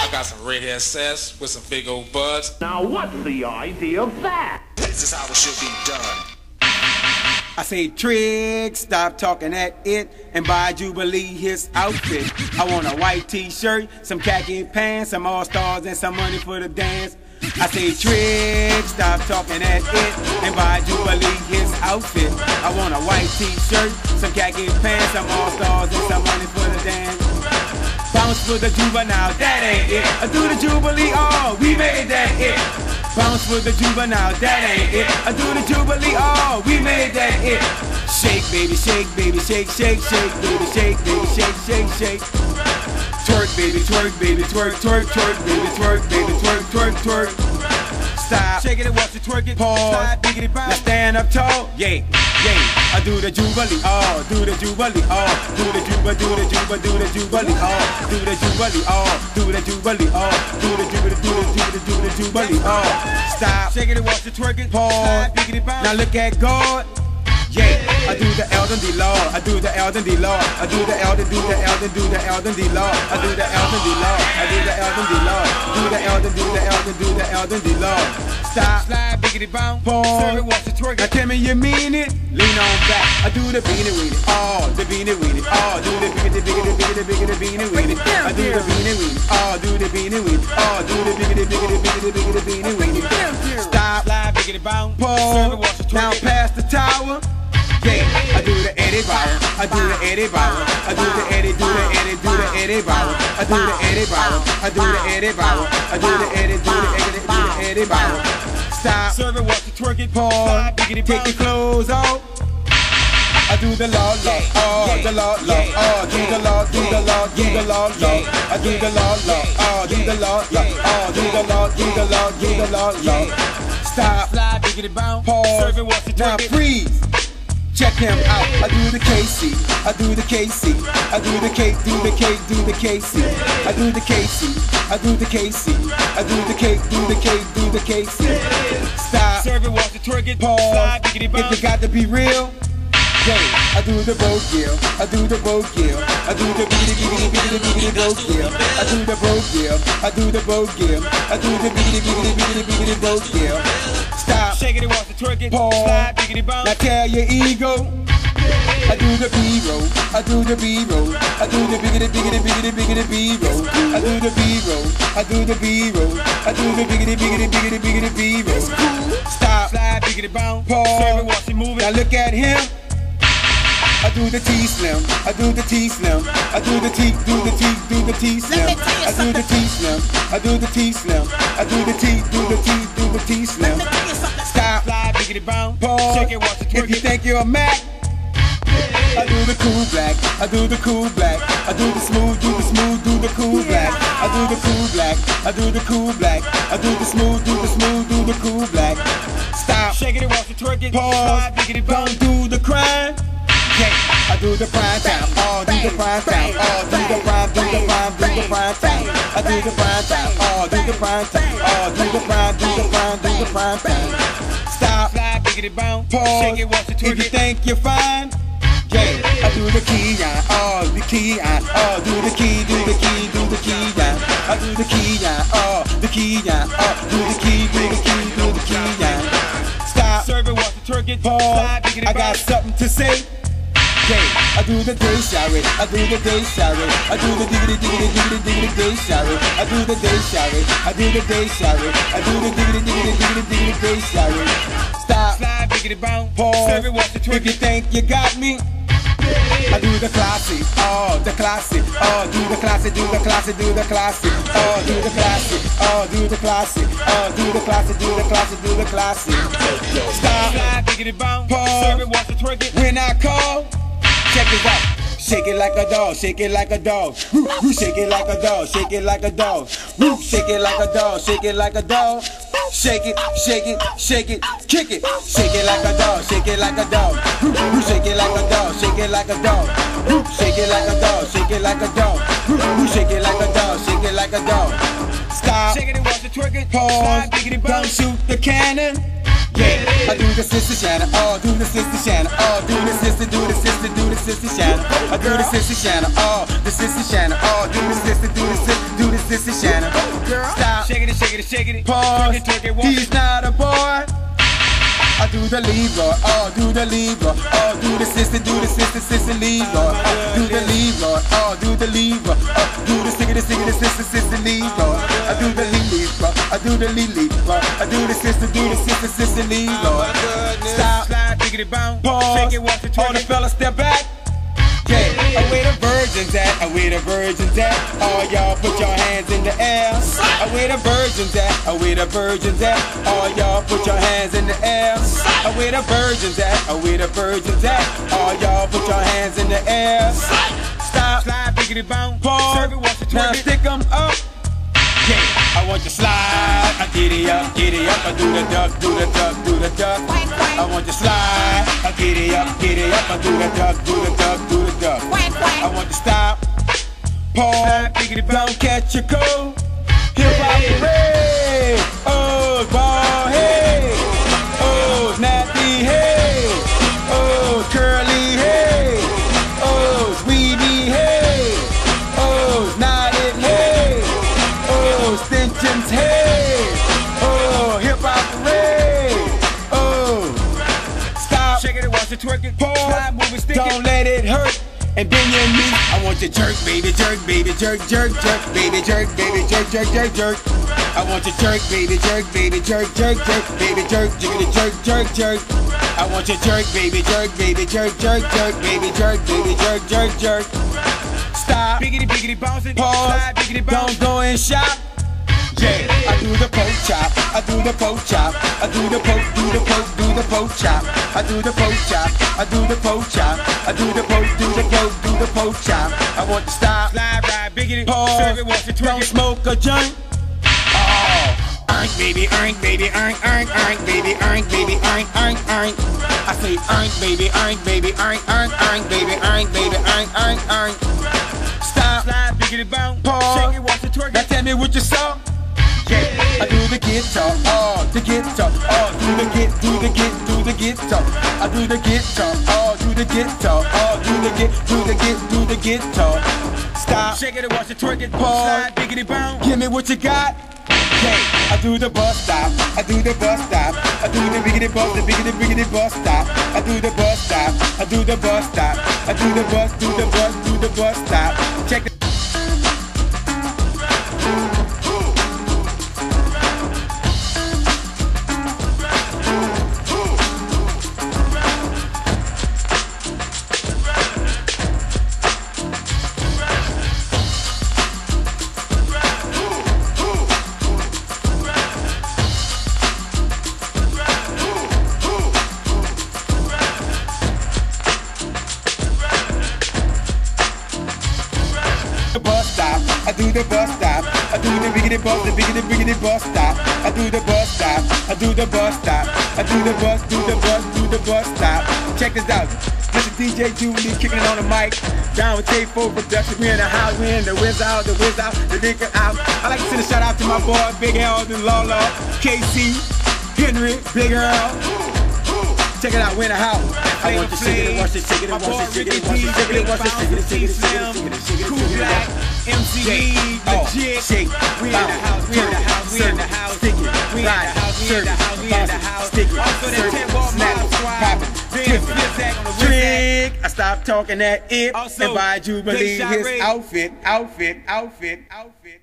I got some redhead sass with some big old buds. Now what's the idea of that? This is how it should be done. I say trick, stop talking at it, and buy Jubilee his outfit. I want a white t-shirt, some khaki pants, some all-stars, and some money for the dance. I say trick, stop talking at it, and buy Jubilee his outfit. I want a white t-shirt, some khaki pants, some all-stars, and some money for the dance. Bounce for the juvenile, that ain't it. Uh, I do the Jubilee, oh, we made that it. Bounce for the juvenile, that ain't it. Uh, I do the Jubilee, oh, we made that it. Shake, baby, shake, baby, shake, shake, shake, baby, shake, baby, shake, shake, shake. Twerk, baby, twerk, baby, twerk, twerk, twerk, baby, twerk, baby, twerk, twerk, twerk. Stop, shake it watch it twerk it. Pause, bounce. Now stand up tall, yeah, yeah. I do the jubilee, oh, do the jubilee, oh, do the juba, do the juba, do the jubilee, oh, do the jubilee, oh, do the jubilee, oh, do the jubilee, do the jubilee, do the jubilee, oh. Stop, shake it watch it twerk it. Pause, diggity bounce. Now look at God. Yeah, I do the Elden D law. I do the Elden D law. I do the Elden, do the Elden, do the Elden D law. I do the Elden D law. I do the Elden D law. Do the Elden, do the Elden, do the Elden D law. Stop, slide, biggity bounce, pause. It, watch it twerk. Now tell me you mean it. Lean on back. I do the beanie weenie. Oh, the beanie weenie. Oh, do the biggity, biggity, biggity, biggity, beanie weenie. I do the beanie weenie. Oh, do the beanie weenie. Oh, do the biggity, biggity, biggity, biggity, beanie weenie. Stop, slide, biggity bounce, pause. Serve it, watch it twerk. Now past the tower. I do the Eddie Bauer. I do the Eddie, do the Eddie, do the Eddie Bauer. I do the Eddie Bauer. I do the Eddie Bauer. I do the Eddie, do the Eddie, do the Eddie Bauer. Stop. Watch it, twerk it, pause. Take your clothes off. I do the law, law, oh, the law, law, oh, do the law, do the law, do the law, law. I do the law, law, oh, do the law, law, oh, do the law, do the law, do the law, law. Stop. Slide, biggity bounce. Pause. Watch it, Now freeze. Check him out. I do the KC. I do the KC. I do the K. Do the K. Do the KC. I do the KC. I do the KC. I do the K. Do the K. Do the KC. Stop. Serve it, watch it, twerk. Pause. Slide, If you got to be real. Yeah, I do the bogill, I do the bogill, I do the biggity biggity biggity biggity bogill, I do the bogill, I do the bogill, I do the biggity biggity biggity biggity bogill. Stop. Shake it and watch it, twerk it. Pause. Slide, biggity bounce. Now tell your ego. I do the B-roll, I do the B-roll, I do the biggity biggity biggity biggity B-roll, I do the B-roll, I do the B-roll, I do the biggity biggity biggity biggity B-roll. Stop. Slide, biggity bounce. Pause. Serve it, watch it, move Now look at him. I do the T slim, I do the T slim, I do the T, do the T, do the T slim, Let me tell you I do the T slim, I do the T slim, I do the T, do the T, do the T slim. Let me tell you something. Stop, Slide, biggity bounce. pause. Shake it, watch it, If you it. think you're a Mac, I do the cool black, I do the cool black, I do the smooth, do the smooth, do the cool black, I do the cool black, I do the cool black, I do the smooth, do the smooth, do the cool black. Stop. Shake it watch it, twerk it. Pause. Slide, biggity bounce. Don't do the crime. I do the prime time. Oh, do the prime time. Oh, do the prime, do the prime, do the prime time. I do the prime time. Oh, do the prime time. Oh, do the prime, do the prime, do the prime time. Slide, biggity bounce. Pause. Shake it, watch it, If twerk you it. think you're fine. Yeah, I do the key on, oh, the key on, oh, do the key, do the key, do the key on. I do the key on, oh, the key on, oh, do the key, do the key, do the key on. Stop. Serve it, watch it, twerk it. Pause. Slide, I got something to say. Yeah, I do the day shower. I do the day shower. I do the diggity diggity diggity diggity day shower. I do the day shower. I do the day shower. I do the diggity diggity diggity diggity day shower. Stop. Biggity bounce. Pause. Serve it, watch it, twerk If you think you got me. I do the classic, oh, the classic, oh, do the classic, do the classic, do the classic, oh, do the classic, oh, do the classic, oh, do the classic, do the classic, do the classic. Stop. Pause. Watch it, twerk it. When I call, check it out. Shake it like a dog, shake it like a dog. Woo, shake it like a dog, shake it like a dog. Woo, shake it like a dog, shake it like a dog. Shake it, shake it, shake it, kick it. Shake it like a dog, shake it like a dog. Shake it like a dog, shake it like a dog. Shake it like a dog, shake it like a dog. Shake it like a dog, shake it like a dog. Stop. Shake it and watch it, twerk it. Pause. Slide, Don't shoot the cannon. Yeah, I do the sister Shannon. Oh, do the sister Shannon. Oh, do the sister, do the sister, do the sister Shannon. I do the sister Shannon. Oh, the sister Shannon. Oh, do the sister, do the sister, do the sister Missy Stop. shaking it, shaking it, shaking it. Pause. Twerk it, twerk it, walk He's not a. I do the Libra, oh do the Libra, oh do the sister, do the sister, sister Libra, oh do the Libra, oh do the Libra, oh do the sister, the sister, the sister, sister Libra, I do the Libra, I do the Libra, I do the sister, do the sister, sister Libra. Stop, Slide, diggity bounce. pause, Shake it, walk it, all the fellas step back. Uh, where the virgins at? Uh, where the virgins at? All y'all put your hands in the air. Uh, where the virgins at? Uh, where the virgins at? All y'all put your hands in the air. Uh, where the virgins at? Uh, where the virgins at? All y'all put your hands in the air. Stop. Slide, diggity bounce. Pause. Serve it, walk it, Now stick 'em up. Yeah, I want you slide. I giddy up, giddy up. I do the duck, do the duck, do the duck. I want you slide. I giddy up, giddy up. I do the duck, do the duck, Diggity bounce. Don't catch your cold. Hip hop parade. Oh, ball head. Oh, nappy head. Oh, curly head. Oh, weedy head. Oh, knotted head. Oh, extensions head. Oh, hip hop parade. Oh, stop. Shake it, watch it, twerk it. Pause. Slide, move it, stick Don't let it hurt. And bend your knee. I want you jerk, baby, jerk, baby, jerk, jerk, jerk, baby, jerk, baby, jerk, jerk, jerk, jerk. I want you jerk, baby, jerk, baby, jerk, jerk, jerk, baby, jerk, jiggity, jerk, jerk, jerk. I want you jerk, baby, jerk, baby, jerk, jerk, jerk, baby, jerk, baby, jerk, jerk, jerk. Stop. Biggity, biggity, bounce it. Pause. Don't go and shop. Do the poke chop, I do the poke, do the poke, do the poke chop, I do the poke chop, I do the poke chop, I do the poke, do the poke, do the poke chop. I want to stop. Slide, ride, biggity. Pause. It, it, Don't smoke a joint. Oh, earn baby, earn baby, earn, earn, earn baby, earn baby, earn, earn, earn. I say earn baby, earn baby, earn, earn, earn baby, earn baby, earn, earn, earn. Stop. Slide, biggity, bounce. Pause. Shake it, watch it, twerk Now tell me what you saw. Yeah, I do the guitar, oh, the guitar, oh, do the git, do the git, do the guitar. I do the guitar, oh, do the guitar, oh, do the git, do the git, do the guitar. Stop. Shake it, and watch it, twerk it. Pause. Slide, biggity, bounce. Give me what you got. I do the bus stop. I do the bus stop. I do the biggity bus, the biggity biggity bus stop. I do the bus stop. I do the bus stop. I do the bus, do the bus, do the bus stop. Check the the bus stop. I do the bus stop. I do the biggity bus, the biggity biggity bus stop. I do the bus stop. I do the bus stop. I do the bus, do the bus, do the bus stop. Check this out. Mr. DJ Jubilee kicking it on the mic. Down with K4 production. We in the house, we in the whiz out, the whiz out, the nigga out. I like to send a shout out to my boy, Big L, and Lolo, KC, Henry, Big Earl. Check it out, we in the house. I want you to shake it, watch it, shake it, watch it, Ricky it, watch D, it, shake it, watch it, shake it, shake it, shake it, shake it, shake it, Cool shake it, Black, MC Shake. Lee, Oh, legit. shake. We in the house, we in the house, we in the Serve. house. Stick it. We in Ride. the house, we in the house, we in the it. house. Stick it. Also that Serve. 10 ball Snap mob it. squad. Pop it. Being Tip the it. fifth act on the whiz act. Trick. I stopped talking that it Also, and by Jubilee his outfit, outfit, outfit, outfit.